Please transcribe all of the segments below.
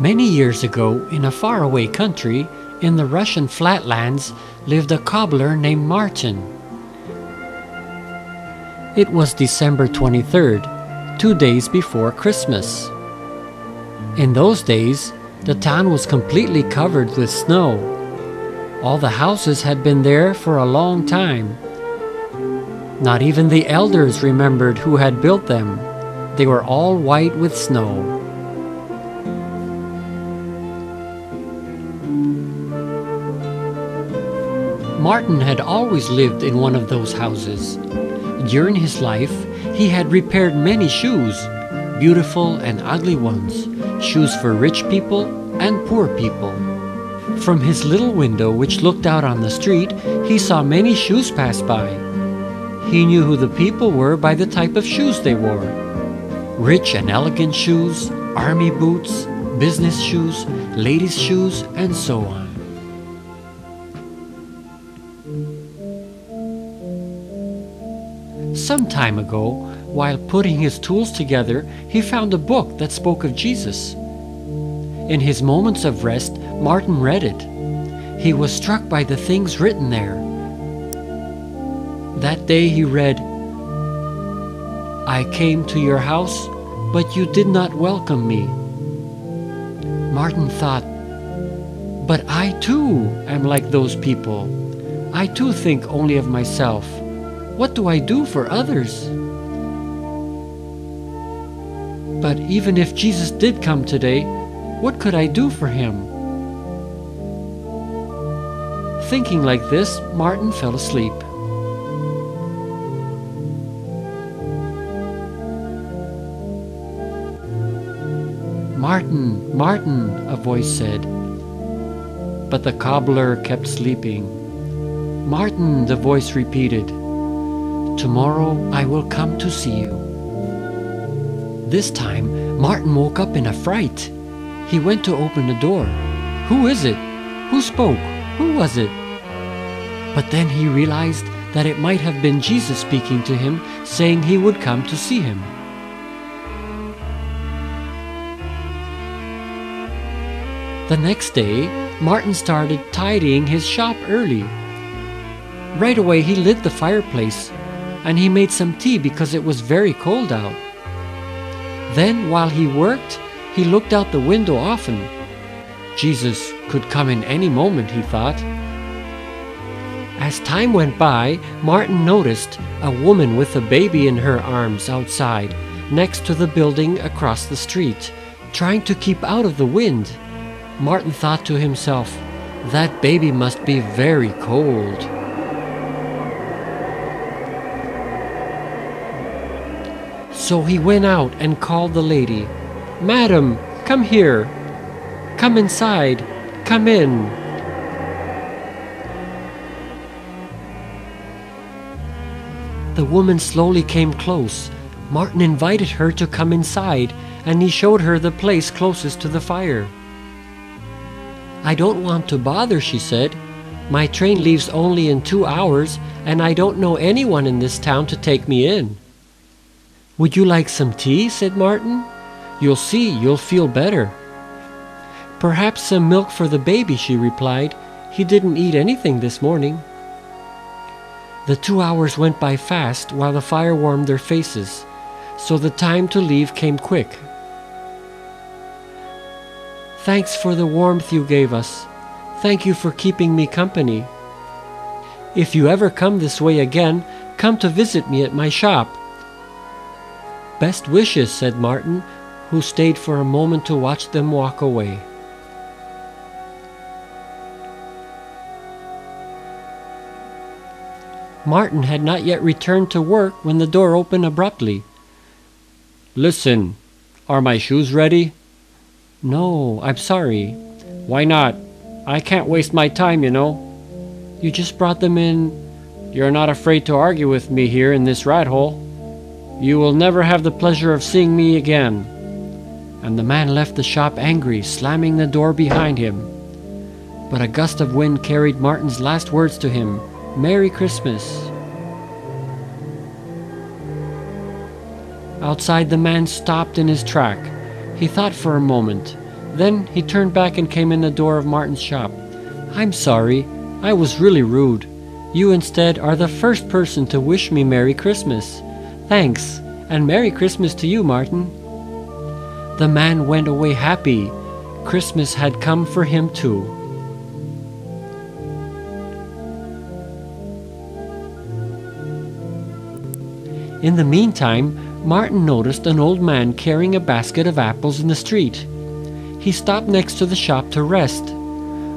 Many years ago, in a faraway country, in the Russian flatlands, lived a cobbler named Martin. It was December 23rd, two days before Christmas. In those days, the town was completely covered with snow. All the houses had been there for a long time. Not even the elders remembered who had built them. They were all white with snow. Martin had always lived in one of those houses. During his life, he had repaired many shoes, beautiful and ugly ones, shoes for rich people and poor people. From his little window, which looked out on the street, he saw many shoes pass by. He knew who the people were by the type of shoes they wore rich and elegant shoes, army boots, business shoes, ladies' shoes, and so on. Some time ago, while putting his tools together, he found a book that spoke of Jesus. In his moments of rest, Martin read it. He was struck by the things written there. That day he read, I came to your house, but you did not welcome me. Martin thought, But I too am like those people. I too think only of myself. What do I do for others? But even if Jesus did come today, what could I do for him? Thinking like this, Martin fell asleep. Martin, Martin, a voice said. But the cobbler kept sleeping. Martin, the voice repeated. Tomorrow I will come to see you. This time, Martin woke up in a fright. He went to open the door. Who is it? Who spoke? Who was it? But then he realized that it might have been Jesus speaking to him, saying he would come to see him. The next day, Martin started tidying his shop early. Right away, he lit the fireplace and he made some tea because it was very cold out. Then, while he worked, he looked out the window often. Jesus could come in any moment, he thought. As time went by, Martin noticed a woman with a baby in her arms outside, next to the building across the street, trying to keep out of the wind. Martin thought to himself, that baby must be very cold. So he went out and called the lady. Madam, come here. Come inside. Come in. The woman slowly came close. Martin invited her to come inside, and he showed her the place closest to the fire. I don't want to bother, she said. My train leaves only in two hours, and I don't know anyone in this town to take me in. Would you like some tea? said Martin. You'll see, you'll feel better. Perhaps some milk for the baby, she replied. He didn't eat anything this morning. The two hours went by fast while the fire warmed their faces, so the time to leave came quick. Thanks for the warmth you gave us. Thank you for keeping me company. If you ever come this way again, come to visit me at my shop. Best wishes, said Martin, who stayed for a moment to watch them walk away. Martin had not yet returned to work when the door opened abruptly. Listen, are my shoes ready? No, I'm sorry. Why not? I can't waste my time, you know. You just brought them in. You're not afraid to argue with me here in this rat hole. You will never have the pleasure of seeing me again. And the man left the shop angry, slamming the door behind him. But a gust of wind carried Martin's last words to him Merry Christmas. Outside, the man stopped in his track. He thought for a moment. Then he turned back and came in the door of Martin's shop. I'm sorry, I was really rude. You instead are the first person to wish me Merry Christmas. Thanks, and Merry Christmas to you, Martin. The man went away happy. Christmas had come for him too. In the meantime, Martin noticed an old man carrying a basket of apples in the street. He stopped next to the shop to rest.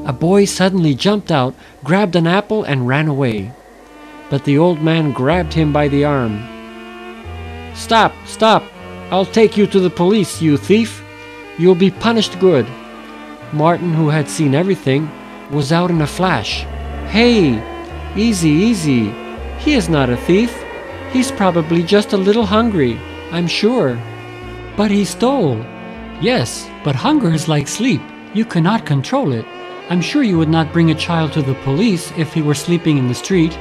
A boy suddenly jumped out, grabbed an apple, and ran away. But the old man grabbed him by the arm. Stop, stop! I'll take you to the police, you thief! You'll be punished good. Martin, who had seen everything, was out in a flash. Hey! Easy, easy! He is not a thief. He's probably just a little hungry, I'm sure. But he stole. Yes, but hunger is like sleep. You cannot control it. I'm sure you would not bring a child to the police if he were sleeping in the street.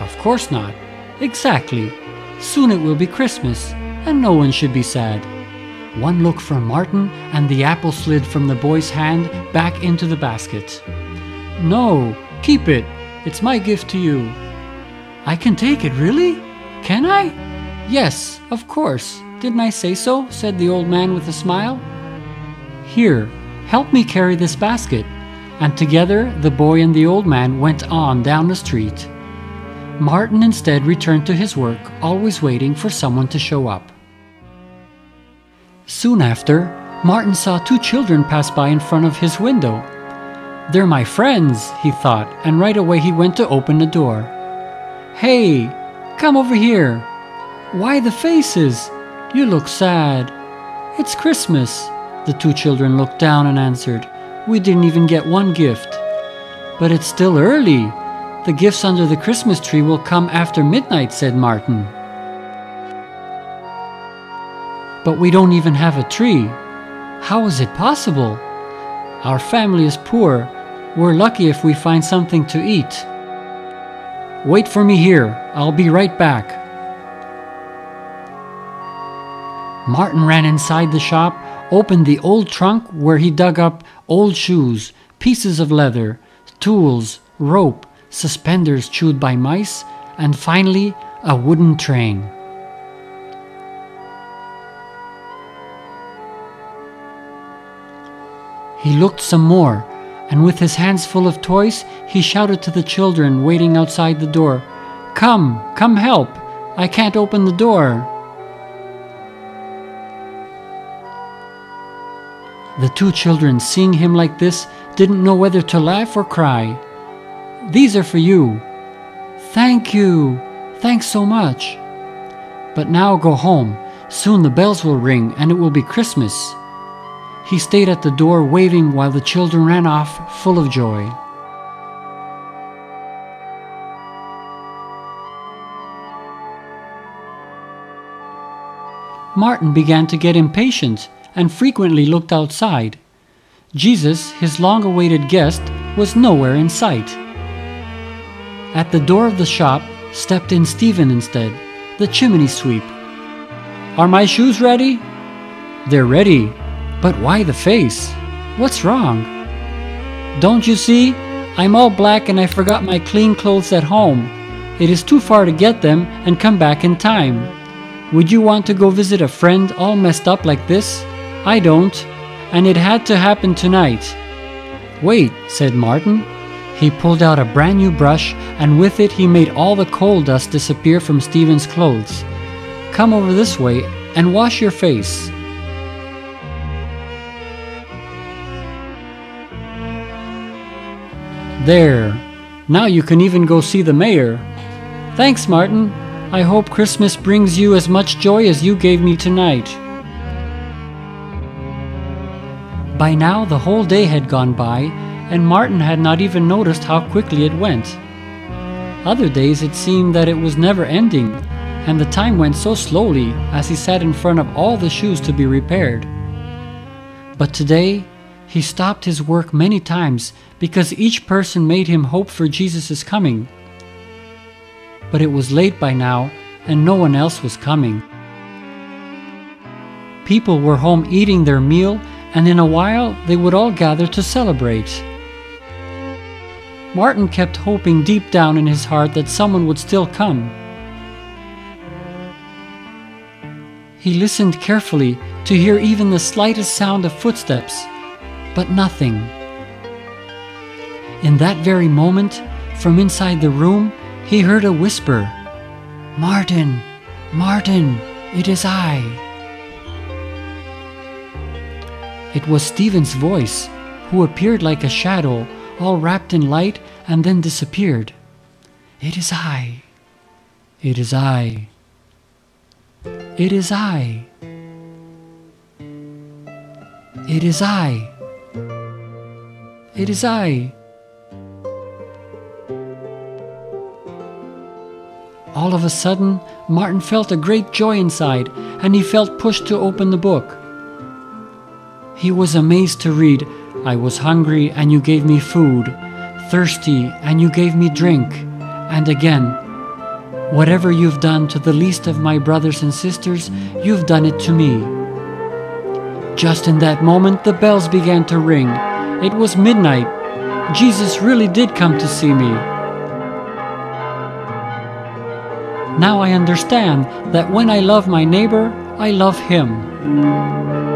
Of course not. Exactly. Soon it will be Christmas, and no one should be sad. One look from Martin, and the apple slid from the boy's hand back into the basket. No, keep it. It's my gift to you. I can take it, really? Can I? Yes, of course. Didn't I say so? said the old man with a smile. Here, help me carry this basket. And together the boy and the old man went on down the street. Martin instead returned to his work, always waiting for someone to show up. Soon after, Martin saw two children pass by in front of his window. They're my friends, he thought, and right away he went to open the door. Hey, come over here. Why the faces? You look sad. It's Christmas. The two children looked down and answered, We didn't even get one gift. But it's still early. The gifts under the Christmas tree will come after midnight, said Martin. But we don't even have a tree. How is it possible? Our family is poor. We're lucky if we find something to eat. Wait for me here. I'll be right back. Martin ran inside the shop, opened the old trunk where he dug up old shoes, pieces of leather, tools, rope, suspenders chewed by mice, and finally a wooden train. He looked some more, and with his hands full of toys, he shouted to the children waiting outside the door, Come, come help! I can't open the door. The two children, seeing him like this, didn't know whether to laugh or cry. These are for you. Thank you. Thanks so much. But now go home. Soon the bells will ring and it will be Christmas. He stayed at the door waving while the children ran off full of joy. Martin began to get impatient and frequently looked outside. Jesus, his long awaited guest, was nowhere in sight. At the door of the shop stepped in Stephen instead, the chimney sweep. Are my shoes ready? They're ready, but why the face? What's wrong? Don't you see? I'm all black and I forgot my clean clothes at home. It is too far to get them and come back in time. Would you want to go visit a friend all messed up like this? I don't, and it had to happen tonight. Wait, said Martin. He pulled out a brand new brush, and with it he made all the coal dust disappear from Stephen's clothes. Come over this way and wash your face. There. Now you can even go see the mayor. Thanks, Martin. I hope Christmas brings you as much joy as you gave me tonight. By now, the whole day had gone by, and Martin had not even noticed how quickly it went. Other days it seemed that it was never ending, and the time went so slowly as he sat in front of all the shoes to be repaired. But today, he stopped his work many times because each person made him hope for Jesus' coming. But it was late by now, and no one else was coming. People were home eating their meal, and in a while they would all gather to celebrate. Martin kept hoping deep down in his heart that someone would still come. He listened carefully to hear even the slightest sound of footsteps, but nothing. In that very moment, from inside the room, he heard a whisper Martin, Martin, it is I. It was Stephen's voice, who appeared like a shadow, all wrapped in light, and then disappeared. It is I. It is I. It is I. It is I. It is I. All of a sudden, Martin felt a great joy inside, and he felt pushed to open the book. He was amazed to read, I was hungry, and you gave me food, thirsty, and you gave me drink, and again, Whatever you've done to the least of my brothers and sisters, you've done it to me. Just in that moment, the bells began to ring. It was midnight. Jesus really did come to see me. Now I understand that when I love my neighbor, I love him.